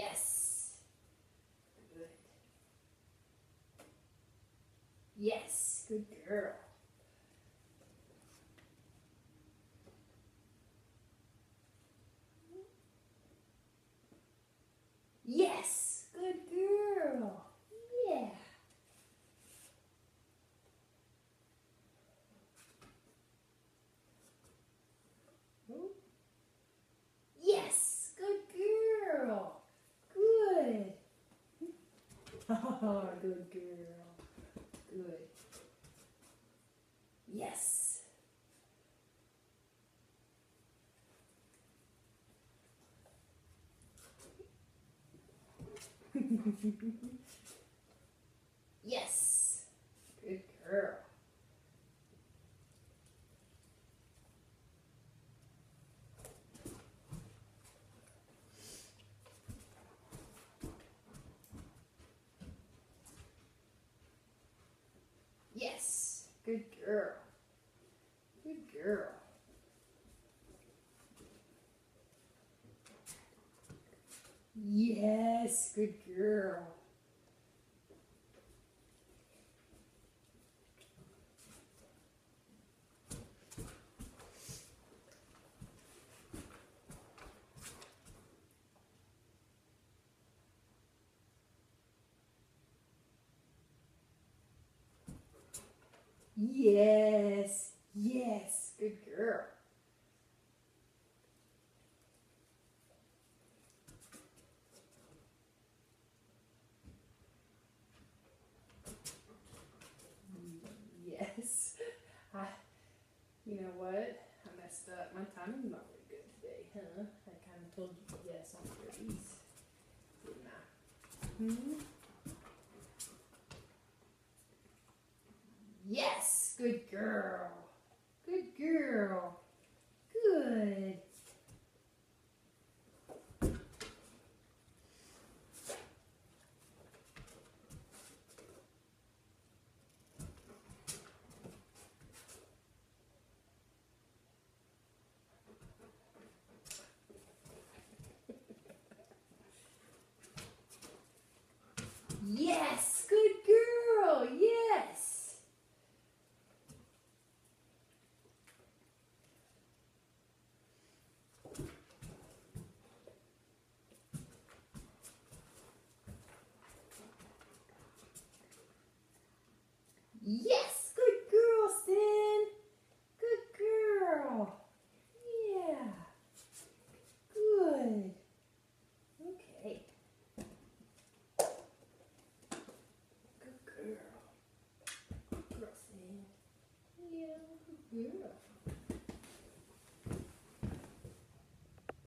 Yes. Good. Yes. Good girl. Oh, good girl. Good. Yes. yes. Good girl. Yes. Good girl. Good girl. Yes. Good girl. Yes. Yes. Good girl. Yes. I, you know what? I messed up. My timing's not very good today, huh? I kind of told you yes on threes, didn't I? Hmm? Yes. Good girl. Good girl.